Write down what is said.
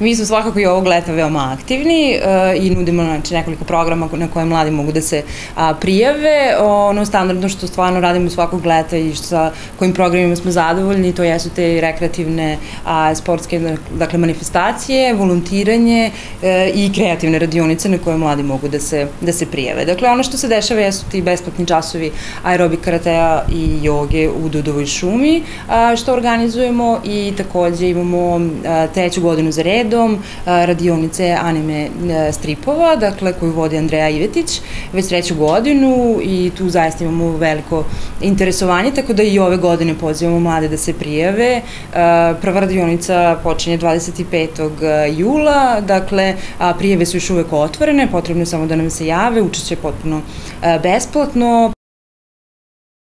Mi smo svakako i ovog leta veoma aktivni uh, i nudimo znači, nekoliko programa na koje mladi mogu da se prijave. Ono standardno što stvarno radimo svakog leta i sa kojim programima smo zadovoljni, to jesu te rekreativne sportske dakle, manifestacije, volontiranje e, i kreativne radionice na koje mladi mogu da se, da se prijave. Dakle, ono što se dešava jesu ti besplatni časovi aerobik karatea i joge u Dudovoj šumi, što organizujemo i takođe imamo treću godinu za red redom radionice anime stripova, dakle koju vodi Andreja Ivetić već treću godinu i tu zaista imamo veliko interesovanje, tako da i ove godine pozivamo mlade da se prijave. Prva radionica počinje 25. jula, dakle prijeve su još uvek otvorene, potrebno je samo da nam se jave, učeće je potpuno besplatno.